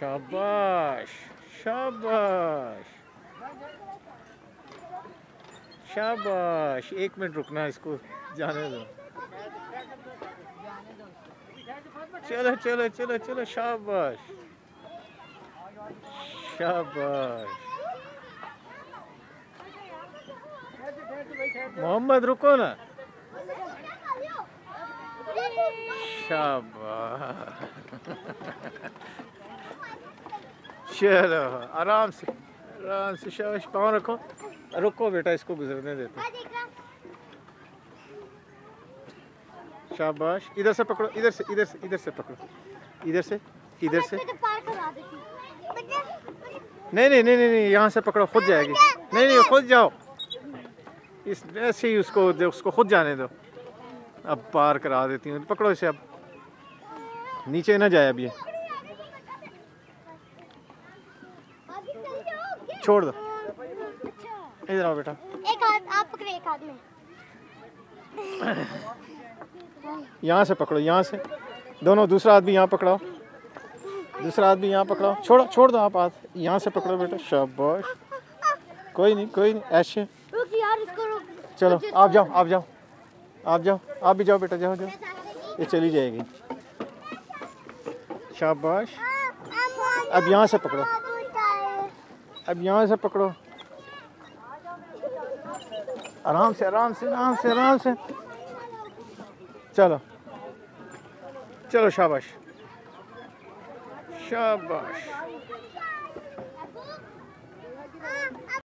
شاباش شاباش۔ شاباش، ایک منٹ رکنا اس کو، جانے دو۔ چلو چلو چلو چلو، شاباش۔ شاباش۔ محمد، رکو نا۔ شاباش۔ چلو، آرام سے آرام سے، شاباش، پاؤں رکھو۔ رکو بیٹا، اس کو گزرنے دیتے شاباش، ادھر سے پکڑو، ادھر سے ادھر سے ادھر سے پکڑو۔ ادھر سے ادھر سے۔ نہیں نہیں نہیں نہیں، یہاں سے پکڑو، خود جائے گی۔ نہیں نہیں، خود جاؤ۔ اس، ایسے ہی اس کو اس کو خود جانے دو۔ اب پار کرا دیتی ہوں۔ پکڑو اسے اب۔ نیچے نہ جائے اب یہ۔ چھوڑ دو۔ اچھا۔ ادھر آؤ بیٹا۔ ایک ہاتھ آپ پکڑے ایک ہاتھ میں۔ یہاں سے پکڑو یہاں سے۔ دونوں دوسرا ہاتھ بھی یہاں پکڑاؤ۔ دوسرا ہاتھ بھی یہاں پکڑاؤ۔ چھوڑو چھوڑ دو آپ ہاتھ۔ یہاں سے پکڑو بیٹا شاباش۔ کوئی نہیں کوئی نہیں ایسے جی چلو آپ جاؤ آپ جاؤ۔ آپ جاؤ آپ بھی جاؤ بیٹا جاؤ جاؤ۔ یہ چلی جائے گی۔ شاباش۔ ہاں، اب یہاں سے پکڑو۔ اب یہاں سے پکڑو۔ آرام سے آرام سے آرام سے آرام سے۔ چلو۔ چلو شاباش۔ شاباش۔